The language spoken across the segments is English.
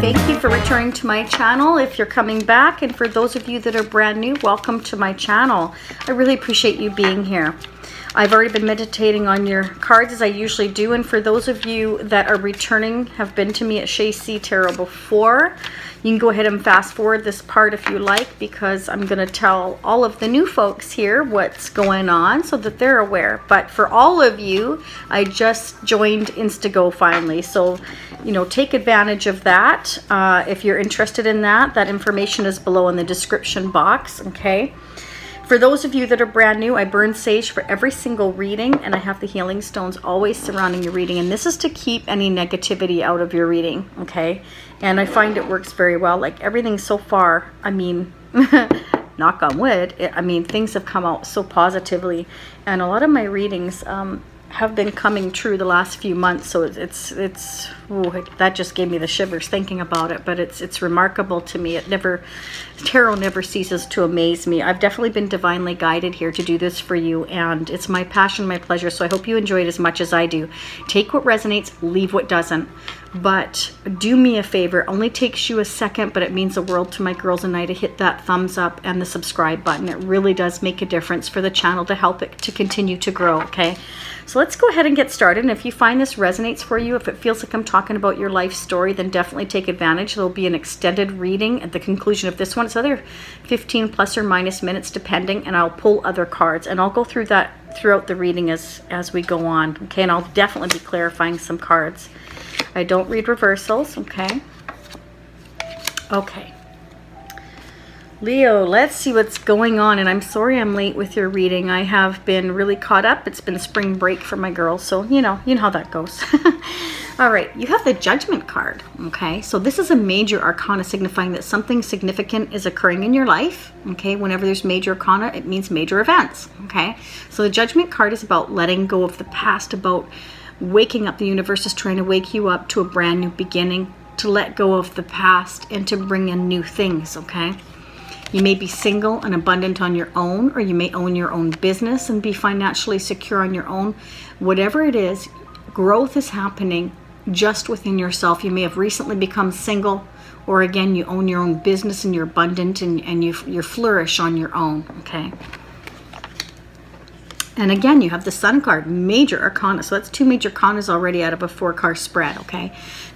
Thank you for returning to my channel if you're coming back and for those of you that are brand new, welcome to my channel. I really appreciate you being here. I've already been meditating on your cards as I usually do and for those of you that are returning, have been to me at Shasie Tarot before, you can go ahead and fast forward this part if you like because I'm going to tell all of the new folks here what's going on so that they're aware. But for all of you, I just joined InstantGo finally. So, you know, take advantage of that. Uh, if you're interested in that, that information is below in the description box, okay? For those of you that are brand new, I burn sage for every single reading and I have the healing stones always surrounding your reading. And this is to keep any negativity out of your reading, okay? And I find it works very well. Like everything so far, I mean, knock on wood, it, I mean, things have come out so positively. And a lot of my readings, um, have been coming true the last few months. So it's it's ooh, that just gave me the shivers thinking about it. But it's it's remarkable to me. It never tarot never ceases to amaze me. I've definitely been divinely guided here to do this for you. And it's my passion my pleasure. So i hope you enjoy it as much as i do. Take what resonates leave what doesn't but do me a favor it only takes you a second but it means the world to my girls and i to hit that thumbs up and the subscribe button it really does make a difference for the channel to help it to continue to grow okay so let's go ahead and get started. And if you find this resonates for you, if it feels like I'm talking about your life story, then definitely take advantage. There'll be an extended reading at the conclusion of this one. It's other 15 plus or minus minutes depending, and I'll pull other cards. And I'll go through that throughout the reading as, as we go on. Okay, and I'll definitely be clarifying some cards. I don't read reversals, okay? Okay. Leo, let's see what's going on. And I'm sorry I'm late with your reading. I have been really caught up. It's been spring break for my girls. So, you know, you know how that goes. All right, you have the Judgment card, okay? So this is a major arcana signifying that something significant is occurring in your life, okay? Whenever there's major arcana, it means major events, okay? So the Judgment card is about letting go of the past, about waking up. The universe is trying to wake you up to a brand new beginning, to let go of the past and to bring in new things, okay? You may be single and abundant on your own, or you may own your own business and be financially secure on your own. Whatever it is, growth is happening just within yourself. You may have recently become single, or again, you own your own business and you're abundant and, and you, you flourish on your own, okay? And again, you have the Sun card, major arcana. So that's two major arcanas already out of a four card spread, okay?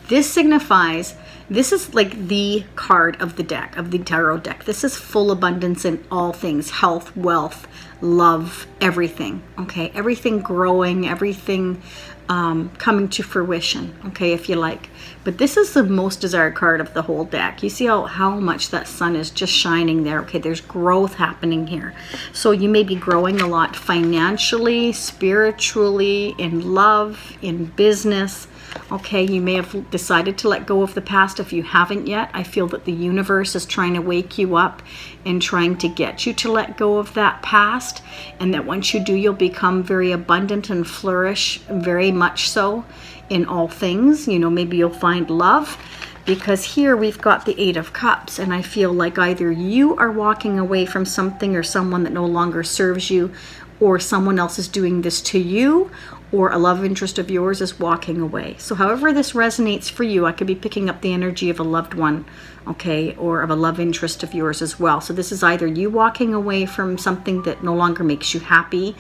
This signifies this is like the card of the deck, of the tarot deck. This is full abundance in all things health, wealth, love, everything. Okay, everything growing, everything um, coming to fruition. Okay, if you like. But this is the most desired card of the whole deck. You see how, how much that sun is just shining there. Okay, there's growth happening here. So you may be growing a lot financially, spiritually, in love, in business Okay, you may have decided to let go of the past if you haven't yet. I feel that the universe is trying to wake you up and trying to get you to let go of that past. And that once you do, you'll become very abundant and flourish very much so in all things. You know, maybe you'll find love because here we've got the Eight of Cups, and I feel like either you are walking away from something or someone that no longer serves you, or someone else is doing this to you, or a love interest of yours is walking away. So however this resonates for you, I could be picking up the energy of a loved one, okay, or of a love interest of yours as well. So this is either you walking away from something that no longer makes you happy,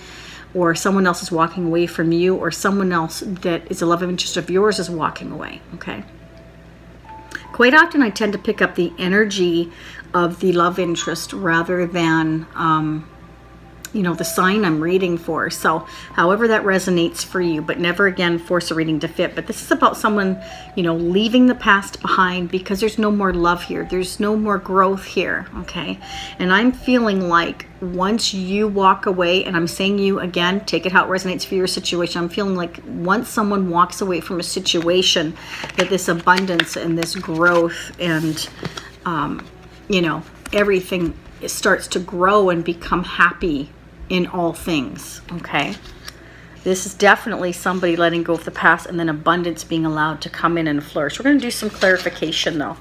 or someone else is walking away from you, or someone else that is a love interest of yours is walking away, okay? Quite often I tend to pick up the energy of the love interest rather than um, you know, the sign I'm reading for. So however that resonates for you, but never again force a reading to fit. But this is about someone, you know, leaving the past behind because there's no more love here. There's no more growth here, okay? And I'm feeling like once you walk away, and I'm saying you again, take it how it resonates for your situation. I'm feeling like once someone walks away from a situation, that this abundance and this growth and, um, you know, everything starts to grow and become happy in all things, okay? This is definitely somebody letting go of the past and then abundance being allowed to come in and flourish. We're going to do some clarification though.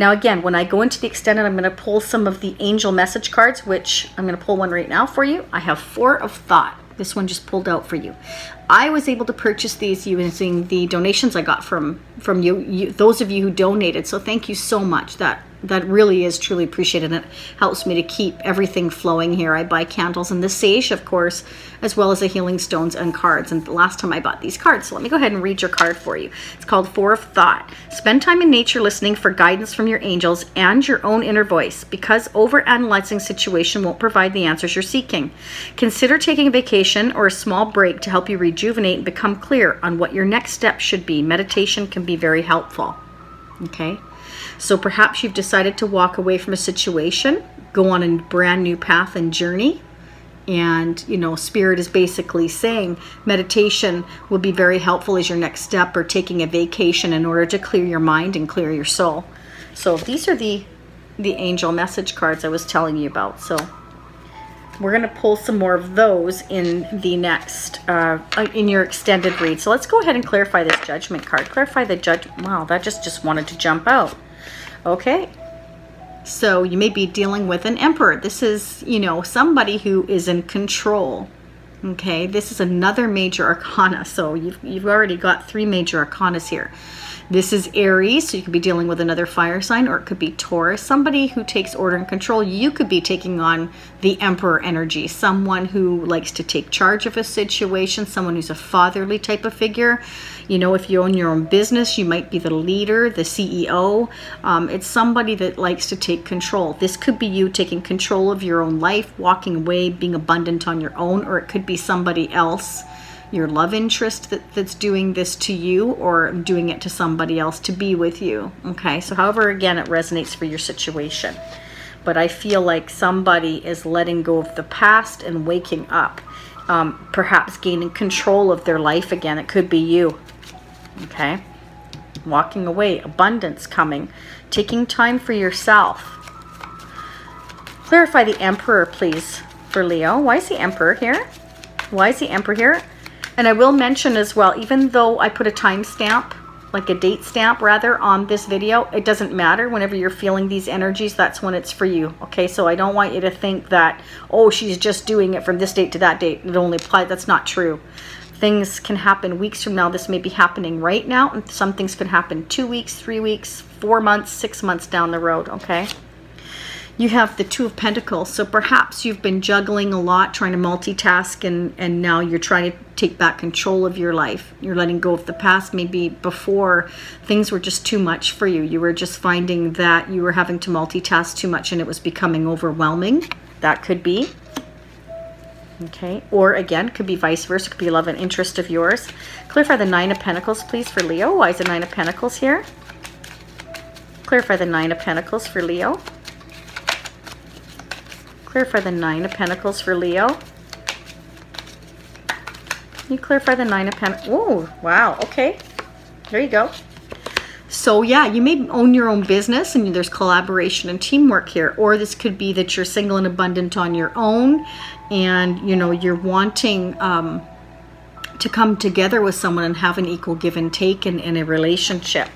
Now again, when I go into the extended, I'm going to pull some of the angel message cards, which I'm going to pull one right now for you. I have four of thought. This one just pulled out for you. I was able to purchase these using the donations I got from from you, you those of you who donated. So thank you so much. That that really is truly appreciated. and It helps me to keep everything flowing here. I buy candles and the sage, of course, as well as the healing stones and cards. And the last time I bought these cards, so let me go ahead and read your card for you. It's called Four of Thought. Spend time in nature listening for guidance from your angels and your own inner voice because overanalyzing situation won't provide the answers you're seeking. Consider taking a vacation or a small break to help you rejuvenate and become clear on what your next step should be. Meditation can be very helpful. Okay. So perhaps you've decided to walk away from a situation, go on a brand new path and journey. And, you know, Spirit is basically saying meditation will be very helpful as your next step or taking a vacation in order to clear your mind and clear your soul. So these are the the angel message cards I was telling you about. So we're going to pull some more of those in the next, uh, in your extended read. So let's go ahead and clarify this judgment card. Clarify the judge. Wow, that just, just wanted to jump out. Okay. So you may be dealing with an emperor. This is, you know, somebody who is in control. Okay. This is another major arcana. So you've, you've already got three major arcanas here. This is Aries, so you could be dealing with another fire sign, or it could be Taurus, somebody who takes order and control. You could be taking on the Emperor energy, someone who likes to take charge of a situation, someone who's a fatherly type of figure. You know, if you own your own business, you might be the leader, the CEO. Um, it's somebody that likes to take control. This could be you taking control of your own life, walking away, being abundant on your own, or it could be somebody else your love interest that, that's doing this to you or doing it to somebody else to be with you. Okay, so however, again, it resonates for your situation. But I feel like somebody is letting go of the past and waking up, um, perhaps gaining control of their life again. It could be you. Okay, walking away, abundance coming, taking time for yourself. Clarify the Emperor, please, for Leo. Why is the Emperor here? Why is the Emperor here? And I will mention as well, even though I put a timestamp, like a date stamp rather, on this video, it doesn't matter. Whenever you're feeling these energies, that's when it's for you. Okay, so I don't want you to think that, oh, she's just doing it from this date to that date. It only applies. That's not true. Things can happen weeks from now. This may be happening right now, and some things can happen two weeks, three weeks, four months, six months down the road, okay? You have the Two of Pentacles. So perhaps you've been juggling a lot, trying to multitask, and, and now you're trying to take back control of your life. You're letting go of the past. Maybe before things were just too much for you. You were just finding that you were having to multitask too much and it was becoming overwhelming. That could be. Okay, or again, could be vice versa. Could be love and interest of yours. Clarify the Nine of Pentacles, please, for Leo. Why is the Nine of Pentacles here? Clarify the Nine of Pentacles for Leo. Clarify the Nine of Pentacles for Leo. You clarify the Nine of Pentacles? Oh, wow. Okay. There you go. So yeah, you may own your own business and there's collaboration and teamwork here. Or this could be that you're single and abundant on your own and you know, you're wanting um, to come together with someone and have an equal give and take in, in a relationship.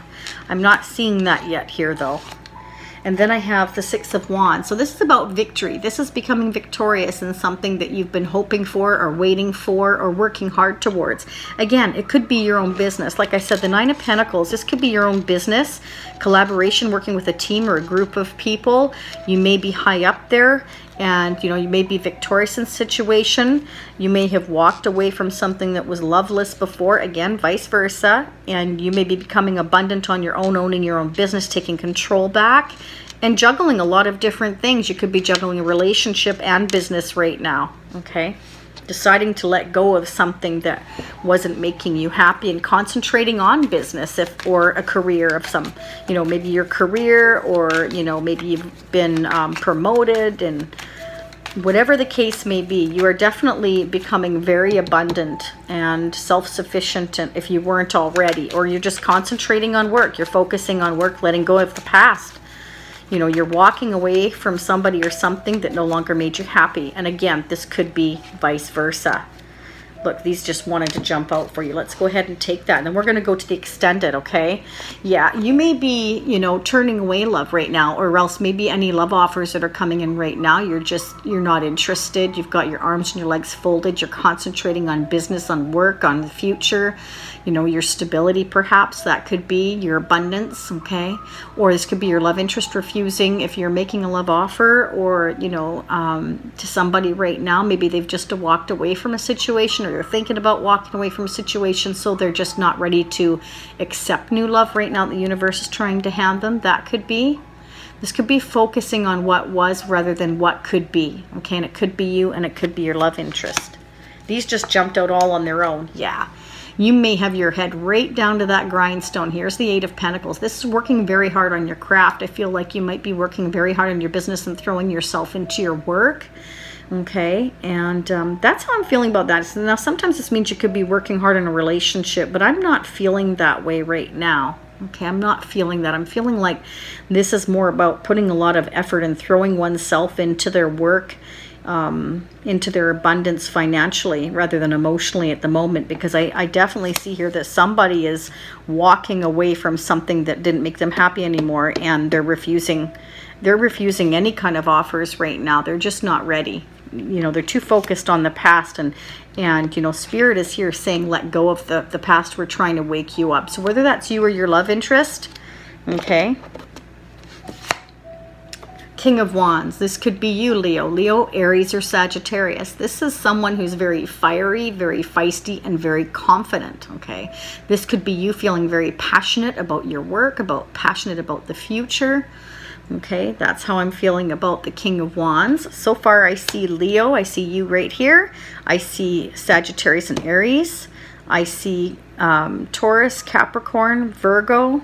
I'm not seeing that yet here though. And then I have the Six of Wands. So this is about victory. This is becoming victorious in something that you've been hoping for or waiting for or working hard towards. Again, it could be your own business. Like I said, the Nine of Pentacles, this could be your own business, collaboration, working with a team or a group of people. You may be high up there and you know you may be victorious in situation. You may have walked away from something that was loveless before again vice versa. And you may be becoming abundant on your own owning your own business taking control back and juggling a lot of different things. You could be juggling a relationship and business right now okay deciding to let go of something that wasn't making you happy and concentrating on business if or a career of some you know maybe your career or you know maybe you've been um, promoted and whatever the case may be you are definitely becoming very abundant and self-sufficient and if you weren't already or you're just concentrating on work you're focusing on work letting go of the past you know, you're walking away from somebody or something that no longer made you happy. And again, this could be vice versa. Look, these just wanted to jump out for you. Let's go ahead and take that. And then we're going to go to the extended, okay? Yeah, you may be, you know, turning away love right now, or else maybe any love offers that are coming in right now, you're just, you're not interested. You've got your arms and your legs folded. You're concentrating on business, on work, on the future, you know, your stability perhaps. That could be your abundance, okay? Or this could be your love interest refusing if you're making a love offer or, you know, um, to somebody right now. Maybe they've just walked away from a situation or they're thinking about walking away from a situation, so they're just not ready to accept new love right now. The universe is trying to hand them. That could be. This could be focusing on what was rather than what could be. Okay, and it could be you and it could be your love interest. These just jumped out all on their own. Yeah. You may have your head right down to that grindstone. Here's the Eight of Pentacles. This is working very hard on your craft. I feel like you might be working very hard on your business and throwing yourself into your work okay and um, that's how i'm feeling about that. Now sometimes this means you could be working hard in a relationship but i'm not feeling that way right now. Okay i'm not feeling that. I'm feeling like this is more about putting a lot of effort and throwing oneself into their work um, into their abundance financially rather than emotionally at the moment because I, I definitely see here that somebody is walking away from something that didn't make them happy anymore and they're refusing they're refusing any kind of offers right now. They're just not ready you know they're too focused on the past and and you know spirit is here saying let go of the the past we're trying to wake you up so whether that's you or your love interest okay King of Wands. This could be you, Leo. Leo, Aries, or Sagittarius. This is someone who's very fiery, very feisty, and very confident, okay? This could be you feeling very passionate about your work, about passionate about the future, Okay, that's how I'm feeling about the King of Wands. So far, I see Leo. I see you right here. I see Sagittarius and Aries. I see um, Taurus, Capricorn, Virgo,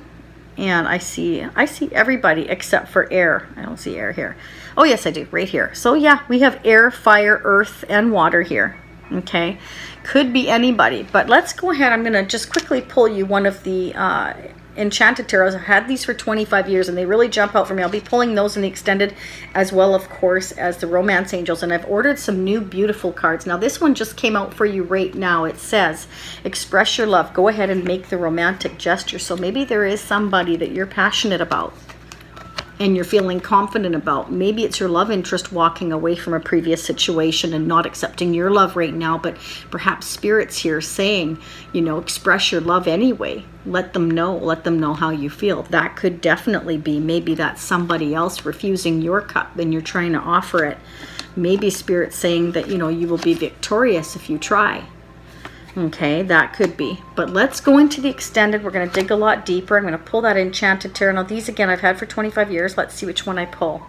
and I see I see everybody except for air. I don't see air here. Oh, yes, I do, right here. So, yeah, we have air, fire, earth, and water here. Okay, could be anybody. But let's go ahead. I'm going to just quickly pull you one of the uh, Enchanted Tarots. I've had these for 25 years and they really jump out for me. I'll be pulling those in the extended as well, of course, as the Romance Angels. And I've ordered some new beautiful cards. Now, this one just came out for you right now. It says, express your love. Go ahead and make the romantic gesture. So maybe there is somebody that you're passionate about and you're feeling confident about. Maybe it's your love interest walking away from a previous situation and not accepting your love right now, but perhaps spirits here saying, you know, express your love anyway. Let them know, let them know how you feel. That could definitely be maybe that's somebody else refusing your cup and you're trying to offer it. Maybe spirits saying that, you know, you will be victorious if you try. Okay, that could be. But let's go into the extended. We're going to dig a lot deeper. I'm going to pull that Enchanted Tarot. Now, these, again, I've had for 25 years. Let's see which one I pull.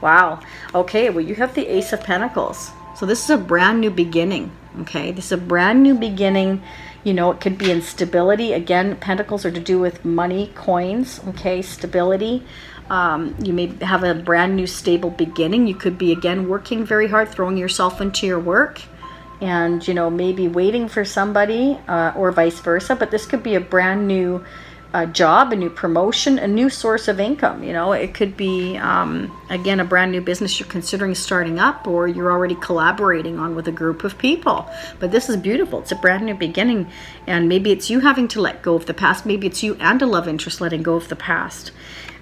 Wow. Okay, well, you have the Ace of Pentacles. So this is a brand new beginning. Okay, this is a brand new beginning. You know, it could be instability. Again, Pentacles are to do with money, coins. Okay, stability. Um, you may have a brand new stable beginning. You could be, again, working very hard, throwing yourself into your work and you know maybe waiting for somebody uh, or vice versa but this could be a brand new uh, job a new promotion a new source of income you know? It could be um, again a brand new business you're considering starting up or you're already collaborating on with a group of people. But this is beautiful. It's a brand new beginning and maybe it's you having to let go of the past. Maybe it's you and a love interest letting go of the past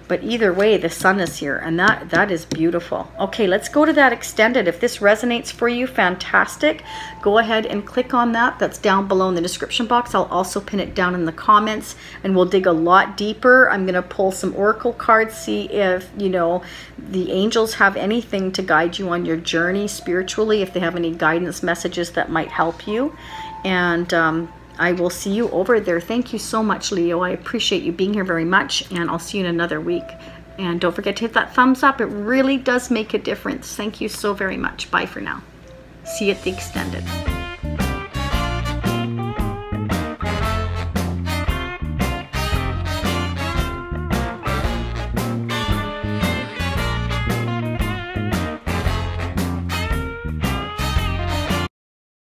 but either way, the sun is here, and that, that is beautiful. Okay, let's go to that extended. If this resonates for you, fantastic. Go ahead and click on that. That's down below in the description box. I'll also pin it down in the comments, and we'll dig a lot deeper. I'm going to pull some oracle cards, see if, you know, the angels have anything to guide you on your journey spiritually, if they have any guidance messages that might help you. And um, I will see you over there. Thank you so much, Leo. I appreciate you being here very much, and I'll see you in another week. And don't forget to hit that thumbs up. It really does make a difference. Thank you so very much. Bye for now. See you at the extended.